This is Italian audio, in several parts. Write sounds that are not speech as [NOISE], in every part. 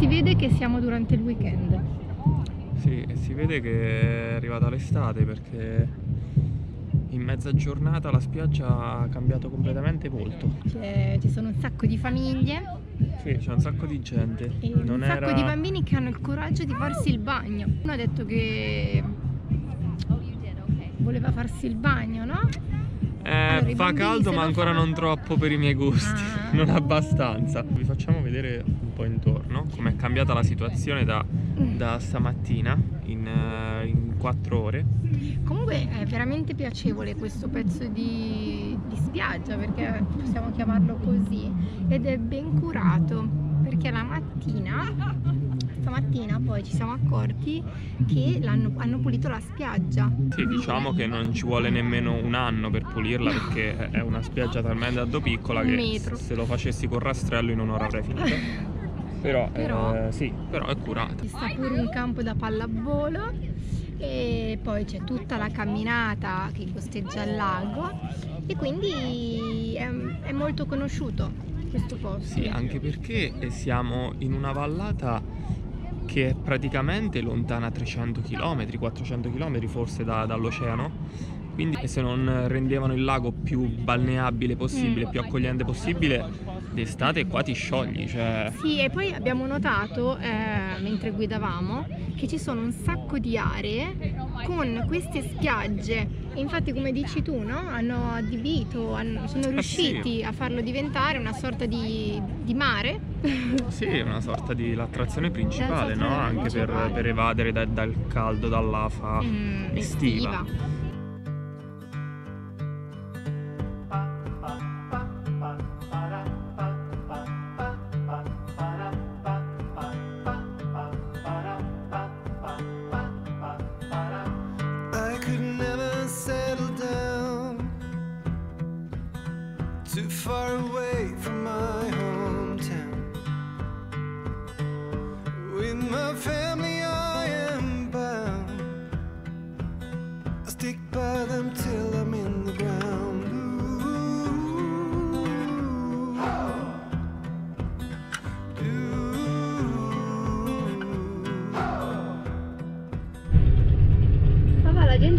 si vede che siamo durante il weekend. Sì, e si vede che è arrivata l'estate perché in mezza giornata la spiaggia ha cambiato completamente volto. Ci sono un sacco di famiglie Sì, c'è un sacco di gente. e Non un sacco era- di bambini che hanno il coraggio di farsi il bagno. Uno ha detto che voleva farsi il bagno, no? Eh, i fa caldo ma ancora non troppo per i miei gusti, Ah. non abbastanza. Vi facciamo vedere un po' intorno come è cambiata la situazione da, da stamattina in, eh, in quattro ore. Comunque è veramente piacevole questo pezzo di, di spiaggia perché possiamo chiamarlo così ed è ben curato perché la mattina, stamattina poi ci siamo accorti che hanno pulito la spiaggia. Sì, diciamo che non ci vuole nemmeno un anno per pulirla perché è una spiaggia talmente tanto piccola che metro. se lo facessi col rastrello in un'ora avrei finito. [LAUGHS] Però, Però- eh, sì, però è curata. Ci sta pure un campo da pallavolo e poi c'è tutta la camminata che costeggia il lago e quindi è, è molto conosciuto questo posto. Sì, anche perché eh, siamo in una vallata che è praticamente lontana 300 km, 400 km forse da- dall'oceano. Quindi se non rendevano il lago più balneabile possibile, Mm. più accogliente possibile, d'estate qua ti sciogli, cioè... Sì, e poi abbiamo notato eh, mentre guidavamo che ci sono un sacco di aree con queste spiagge. Infatti, come dici tu, no? hanno adibito, hanno- sono sì. riusciti a farlo diventare una sorta di, di mare. Sì, una sorta di l'attrazione principale, no? Anche per, per evadere da- dal caldo, dall'afa Mm, estiva. I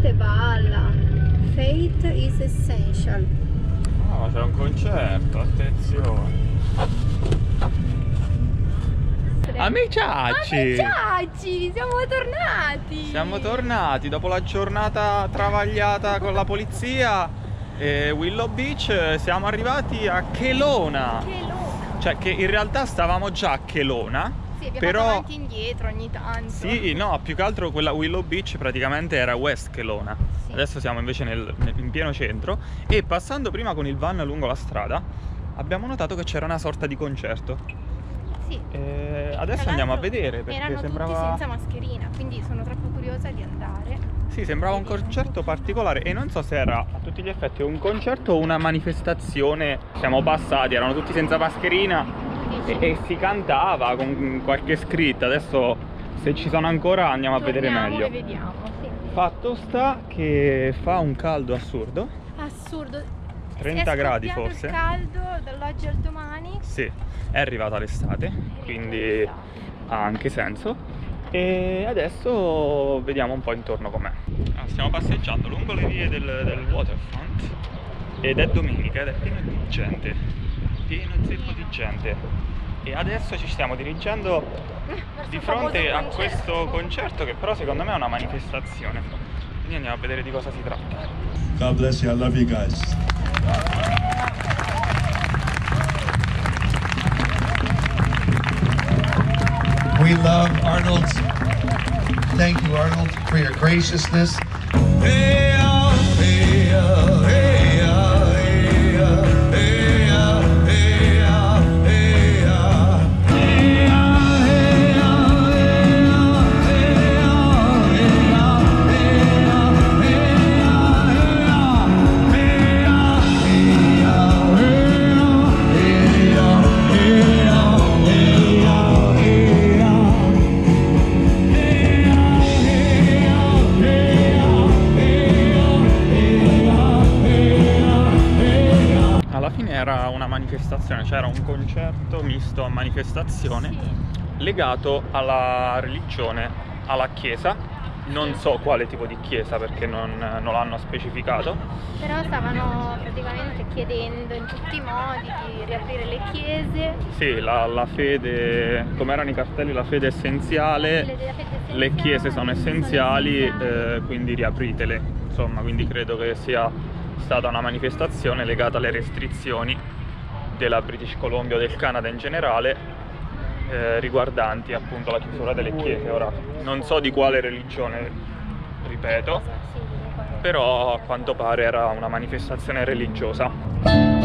gente balla. Faith is essential. Ah, c'è un concerto, attenzione. Amiciacci! Amiciacci, siamo tornati! Siamo tornati dopo la giornata travagliata con la polizia e Willow Beach, siamo arrivati a Chelona. Che luna! Cioè che in realtà stavamo già a Chelona, Sì, abbiamo però fatto avanti e indietro ogni tanto. Sì, no, più che altro quella Willow Beach praticamente era West Kelowna. Sì. Adesso siamo invece nel- nel- in pieno centro e passando prima con il van lungo la strada abbiamo notato che c'era una sorta di concerto. Sì. E adesso andiamo a vedere perché erano sembrava tutti senza mascherina, quindi sono troppo curiosa di andare. Sì, sembrava un concerto particolare e non so se era a tutti gli effetti un concerto o una manifestazione. Siamo passati, erano tutti senza mascherina e, e si cantava con qualche scritta. Adesso se ci sono ancora andiamo a vedere Torniamo meglio. Vediamo, sì. Fatto sta che fa un caldo assurdo. Assurdo. 30 È gradi forse. il caldo dall'oggi al domani. Sì, è arrivata l'estate, quindi ha anche senso. E adesso vediamo un po' intorno com'è. Ah, stiamo passeggiando lungo le vie del, del waterfront ed è domenica ed è pieno di gente, pieno zeppo di gente. E adesso ci stiamo dirigendo di fronte a questo concerto che però secondo me è una manifestazione. Quindi andiamo a vedere di cosa si tratta. God bless you. I love you guys. We love Arnold. Thank you, Arnold, for your graciousness. Hey, manifestazione. Sì. legato alla religione, alla chiesa. Non so quale tipo di chiesa perché non, non l'hanno specificato. Però stavano praticamente chiedendo in tutti i modi di riaprire le chiese. Sì, la, la fede, come erano i cartelli, la fede è essenziale, Le- le fede le chiese sono essenziali, essenziali. eh, quindi riapritele. Insomma, quindi credo che sia stata una manifestazione legata alle restrizioni della British Columbia o del Canada in generale eh, riguardanti appunto la chiusura delle chiese. Ora non so di quale religione, ripeto, però a quanto pare era una manifestazione religiosa.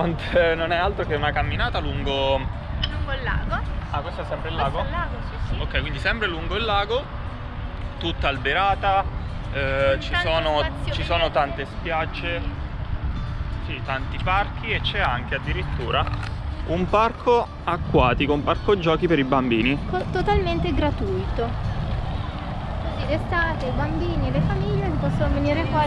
Waterfront eh, non è altro che una camminata lungo... Lungo il lago. Ah, questo è sempre il lago? Questo è il lago, sì, sì. Ok, quindi sempre lungo il lago, tutta alberata, eh, ci, sono, ci sono tante spiagge, sì, tanti parchi e c'è anche addirittura un parco acquatico, un parco giochi per i bambini. Totalmente gratuito. Così d'estate i bambini e le famiglie possono venire qua a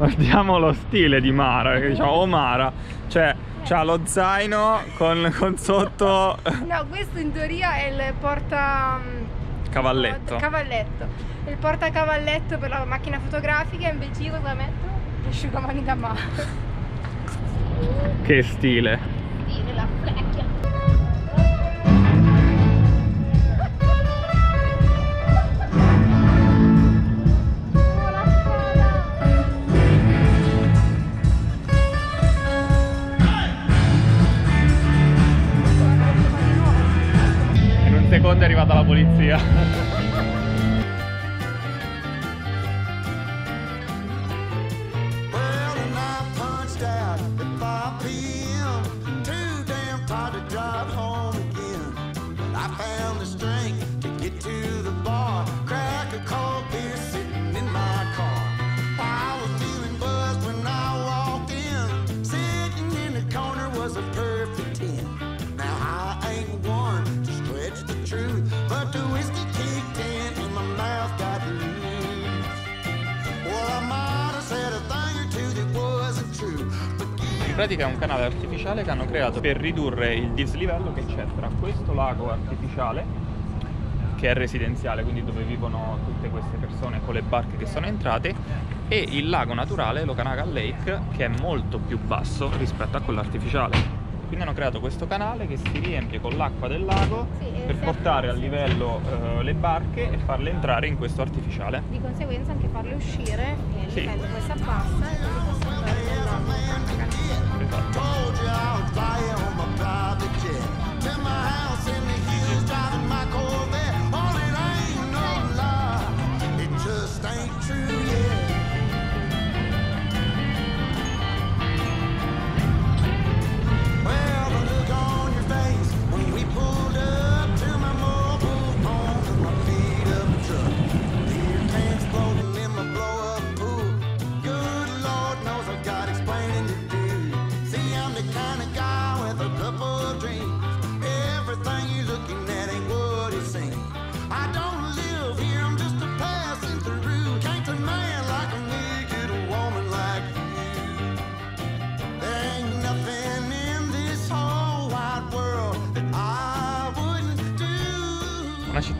Guardiamo lo stile di Mara, che diciamo, oh Mara, cioè c'ha lo zaino con, con sotto No, questo in teoria è il porta... cavalletto. Cavalletto. Il portacavalletto per la macchina fotografica invece io cosa metto? L'asciugamani da mare. Che stile. Pratica è un canale artificiale che hanno creato per ridurre il dislivello che c'è tra questo lago artificiale, che è residenziale, quindi dove vivono tutte queste persone con le barche che sono entrate, e il lago naturale, l'Okanagan Lake, che è molto più basso rispetto a quello artificiale. Quindi hanno creato questo canale che si riempie con l'acqua del lago Sì, per portare a livello eh, le barche e farle entrare in questo artificiale. Di conseguenza anche farle uscire e il Sì. livello poi si abbassa e quindi possono andare nel lago. Esatto. told you I would fly you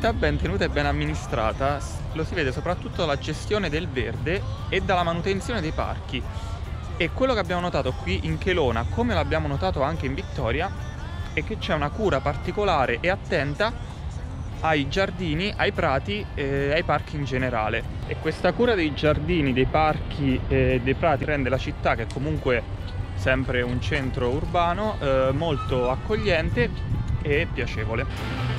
città ben tenuta e ben amministrata lo si vede soprattutto dalla gestione del verde e dalla manutenzione dei parchi. E quello che abbiamo notato qui in Chelona, come l'abbiamo notato anche in Vittoria, è che c'è una cura particolare e attenta ai giardini, ai prati e ai parchi in generale. E questa cura dei giardini, dei parchi e dei prati rende la città, che è comunque sempre un centro urbano, eh, molto accogliente e piacevole.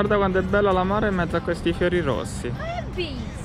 Guarda quanto è bella la mare in mezzo a questi fiori rossi. Visto?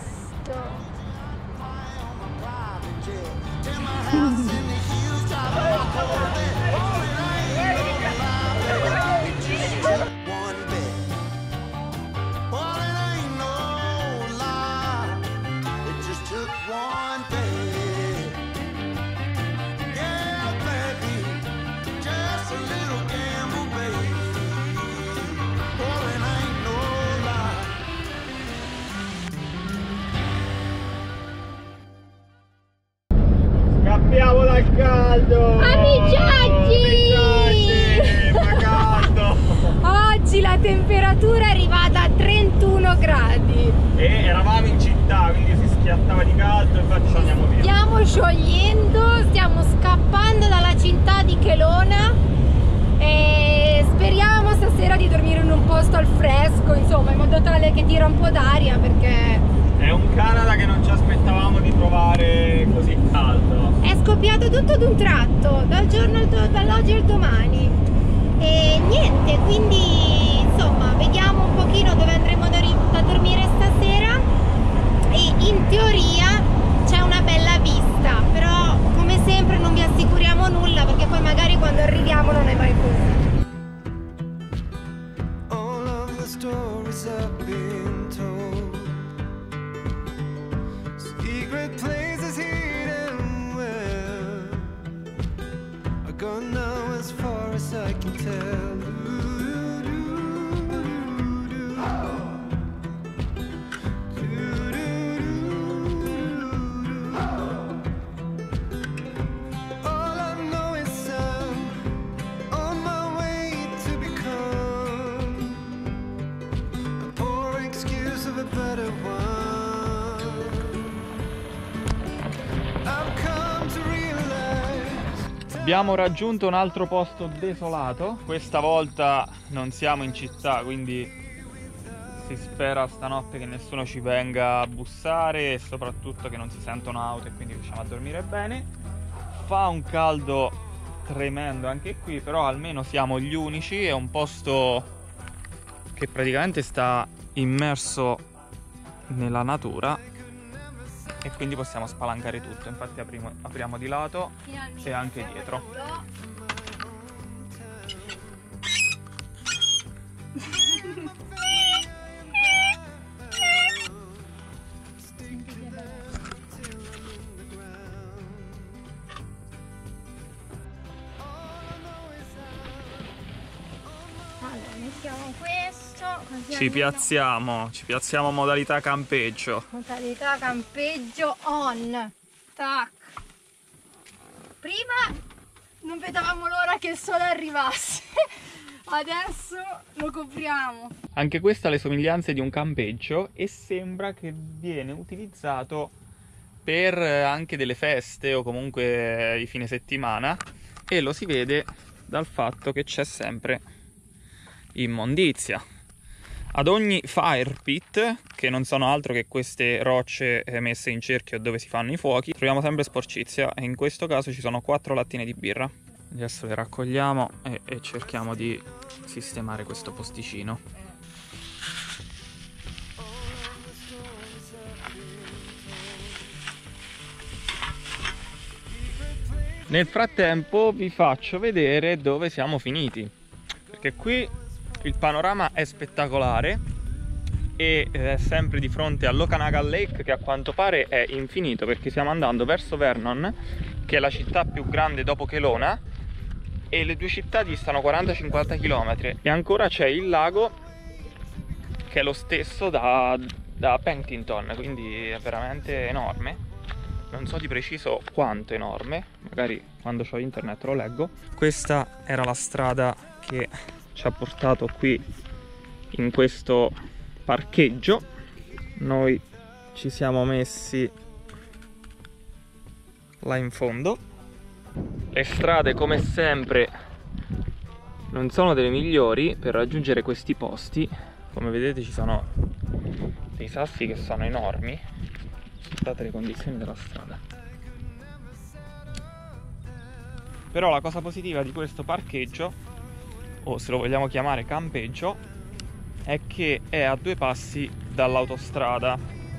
Un posto al fresco, insomma, in modo tale che tira un po' d'aria perché È un Canada che non ci aspettavamo di trovare così caldo. è scoppiato tutto d'un tratto, dal giorno dall'oggi al domani. E niente, quindi insomma, vediamo un pochino dove andremo da dormire stasera e in teoria c'è una bella vista, però come sempre non vi assicuriamo nulla perché poi magari quando arriviamo non è mai così. Stories I've been told. Secret places hidden well. I go now as far as I can tell. Abbiamo raggiunto un altro posto desolato. Questa volta non siamo in città, quindi si spera stanotte che nessuno ci venga a bussare e soprattutto che non si sentono auto e quindi riusciamo a dormire bene. Fa un caldo tremendo anche qui, però almeno siamo gli unici. È un posto che praticamente sta immerso nella natura e quindi possiamo spalancare tutto. Infatti apriamo, apriamo di lato e anche dietro. Allora, mettiamo questo, Ci piazziamo, ci piazziamo modalità campeggio. Modalità campeggio on. Tac. Prima non vedevamo l'ora che il sole arrivasse. [LAUGHS] Adesso lo copriamo. Anche questa ha le somiglianze di un campeggio e sembra che viene utilizzato per eh, anche delle feste o comunque eh, i fine settimana e lo si vede dal fatto che c'è sempre immondizia. Ad ogni fire pit, che non sono altro che queste rocce eh, messe in cerchio dove si fanno i fuochi, troviamo sempre sporcizia e in questo caso ci sono quattro lattine di birra. Adesso le raccogliamo e, e cerchiamo di sistemare questo posticino. Nel frattempo vi faccio vedere dove siamo finiti. Perché qui il panorama è spettacolare e eh, è sempre di fronte all'Okanaga Lake che a quanto pare è infinito perché stiamo andando verso Vernon che è la città più grande dopo Kelowna e le due città distano 40-50 km e ancora c'è il lago che è lo stesso da, da Pentington quindi è veramente enorme. Non so di preciso quanto enorme magari quando ho internet lo leggo. Questa era la strada che ci ha portato qui in questo parcheggio. Noi ci siamo messi là in fondo. Le strade come sempre non sono delle migliori per raggiungere questi posti. Come vedete ci sono dei sassi che sono enormi guardate le condizioni della strada. Però la cosa positiva di questo parcheggio o se lo vogliamo chiamare campeggio, è che è a due passi dall'autostrada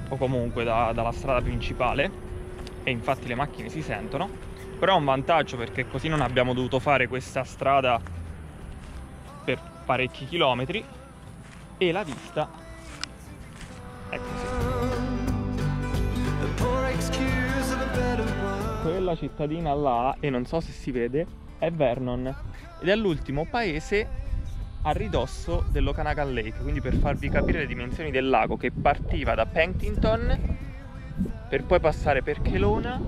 o comunque da, dalla strada principale e infatti le macchine si sentono, però è un vantaggio perché così non abbiamo dovuto fare questa strada per parecchi chilometri e la vista è così. Quella cittadina là, e non so se si vede, è Vernon ed è l'ultimo paese a ridosso dell'Okanagan Lake, quindi per farvi capire le dimensioni del lago che partiva da Pentington per poi passare per Kelowna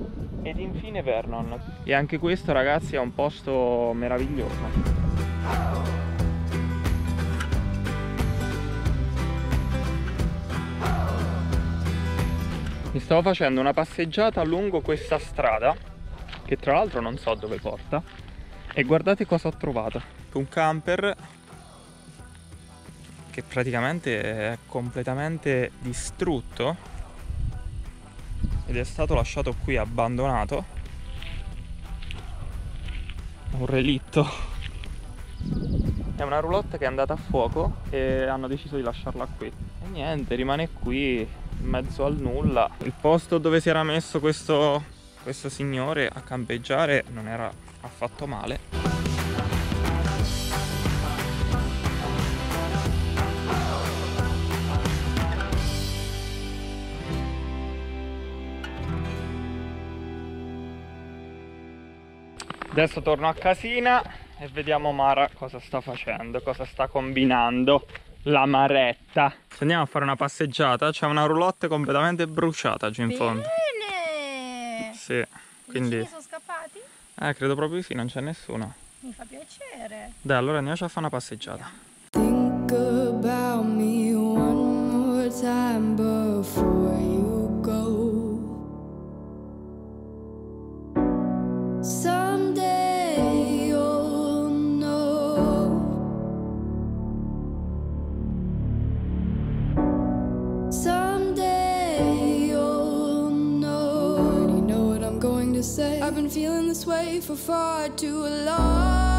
ed infine Vernon. E anche questo ragazzi è un posto meraviglioso. Mi stavo facendo una passeggiata lungo questa strada, che tra l'altro non so dove porta, e guardate cosa ho trovato. Un camper che praticamente è completamente distrutto ed è stato lasciato qui abbandonato. Un relitto. È una roulotte che è andata a fuoco e hanno deciso di lasciarla qui. E niente, rimane qui in mezzo al nulla. Il posto dove si era messo questo, questo signore a campeggiare non era affatto male. Adesso torno a casina e vediamo Mara cosa sta facendo, cosa sta combinando. La maretta. Se andiamo a fare una passeggiata, c'è una roulotte completamente bruciata giù in fondo. Bene! Sì, quindi... Eh, credo proprio di sì, non c'è nessuno. Mi fa piacere. Dai, allora andiamoci a fare una passeggiata. Think about me one more time before feeling this way for far too long.